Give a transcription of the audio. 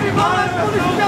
Everybody,